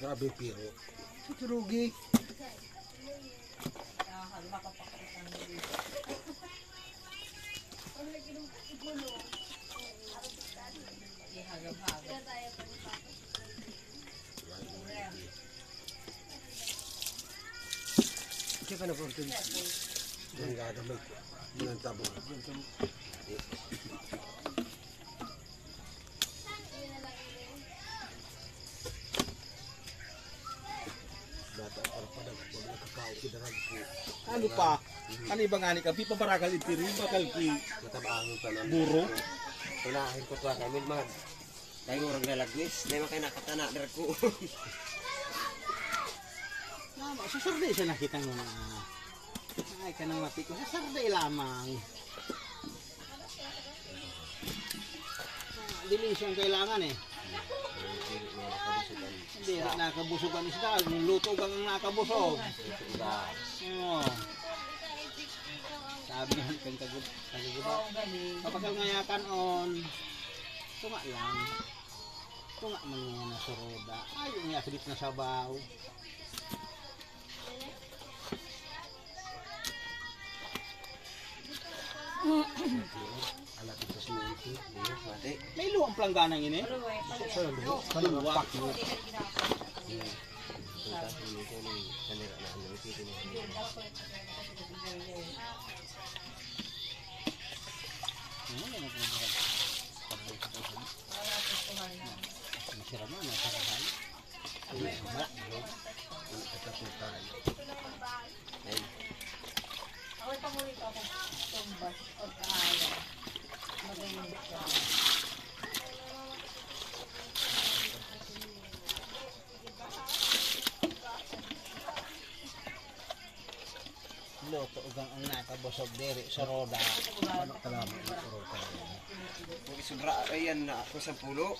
Grabe piro. Tuturugi. Kita Ano pa? Ano ibang ani ka? Di pa barakal itiri, bakal ki buro. Unahin ko to kami man. Tayo orang nalagwis, na makay nakatana der ko. Mama, susurde siya nakita mo na. Ay, ka nang mati ko. Susurde lamang. Ah, Dili siyang kailangan eh. Hindi na nakabusog ang isda. Luto kang nakabusog. Sabi nga kang kagub kaguba. Kapag ngayakan on, tunga lang. Tunga man nga na suroda. Ay, yung yasidit na sabaw. May luwang planggana ini. Luwa. Punta sa inyo ko ng kanira Luto ugang ang nakabusog diri sa roda. Ano kalaman ng urota? Kung isubra ayan na ako sa pulo.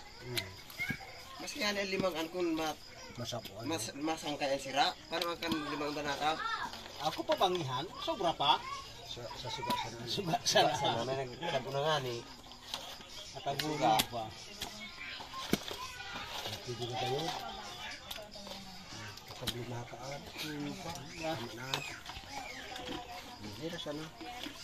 Mas yan ang limang ankon mat Masapuan. mas masangkay ang sira. Paano man kan limang banata? Ako pa bangihan, sobra pa. Sa, sa suga sa nani. Suga Sa sa namin nagkatapo na nga ni. At ang buga pa. Na kayo. Kapag lumakaan. Hmm, pa. Na. Hindi na sana.